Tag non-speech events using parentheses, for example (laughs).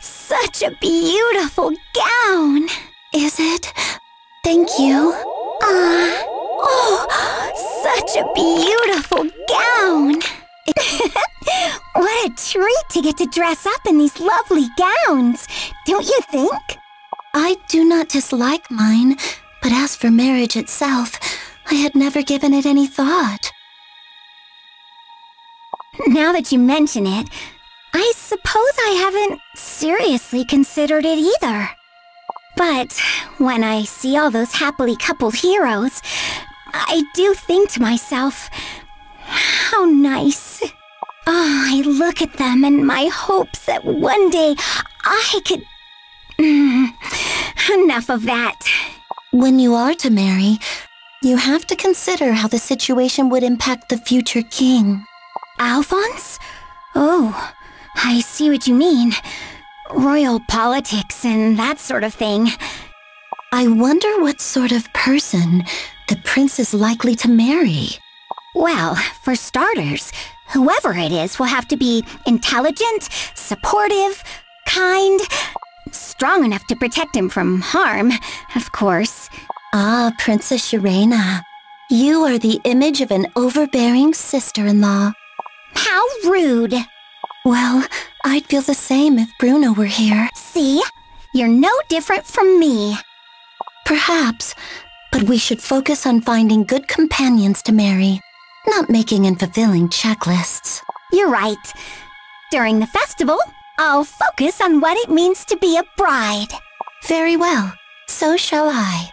such a beautiful gown. Is it? Thank you. Ah, oh, such a beautiful gown. (laughs) what a treat to get to dress up in these lovely gowns, don't you think? I do not dislike mine, but as for marriage itself, I had never given it any thought. Now that you mention it, I suppose I haven't seriously considered it either. But when I see all those happily coupled heroes, I do think to myself, how nice. Oh, I look at them and my hopes that one day I could... Mm, enough of that. When you are to marry, you have to consider how the situation would impact the future king. Alphonse? Oh, I see what you mean. Royal politics and that sort of thing. I wonder what sort of person the prince is likely to marry. Well, for starters, whoever it is will have to be intelligent, supportive, kind, strong enough to protect him from harm, of course. Ah, Princess Sharena, you are the image of an overbearing sister-in-law. How rude! Well, I'd feel the same if Bruno were here. See? You're no different from me. Perhaps, but we should focus on finding good companions to marry, not making and fulfilling checklists. You're right. During the festival, I'll focus on what it means to be a bride. Very well. So shall I.